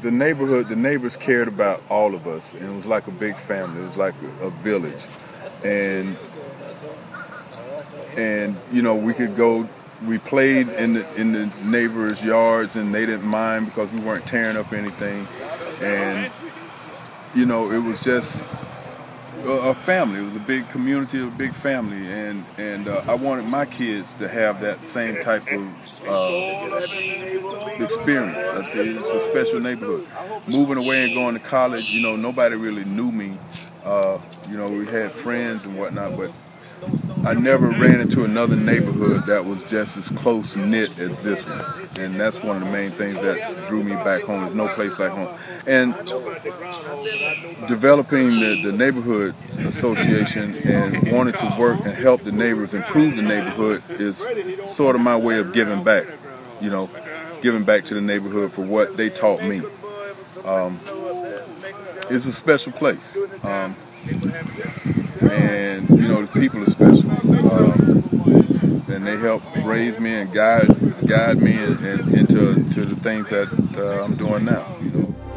the neighborhood, the neighbors cared about all of us, and it was like a big family. It was like a, a village, and and you know we could go. We played in the in the neighbors' yards, and they didn't mind because we weren't tearing up anything, and you know it was just a family. It was a big community, a big family, and and uh, I wanted my kids to have that same type of uh, experience. It's a special neighborhood. Moving away and going to college, you know, nobody really knew me. Uh, you know, we had friends and whatnot, but I never ran into another neighborhood that was just as close knit as this one, and that's one of the main things that drew me back home. There's no place like home, and developing the, the neighborhood association and wanting to work and help the neighbors improve the neighborhood is sort of my way of giving back. You know, giving back to the neighborhood for what they taught me. Um, it's a special place. Um, and you know the people are special, um, and they help raise me and guide guide me and into to the things that uh, I'm doing now. You know.